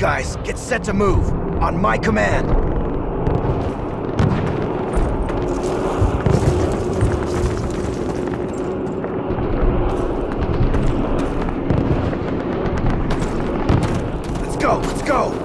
guys, get set to move. On my command. Let's go, let's go!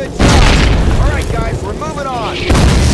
Good job. All right, guys, we're moving on.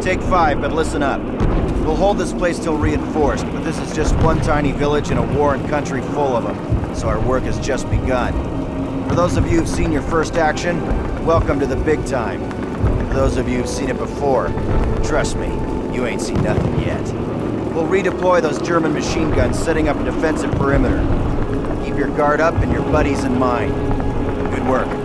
Take five, but listen up. We'll hold this place till reinforced, but this is just one tiny village in a warring country full of them, so our work has just begun. For those of you who've seen your first action, welcome to the big time. For those of you who've seen it before, trust me, you ain't seen nothing yet. We'll redeploy those German machine guns, setting up a defensive perimeter. Keep your guard up and your buddies in mind. Good work.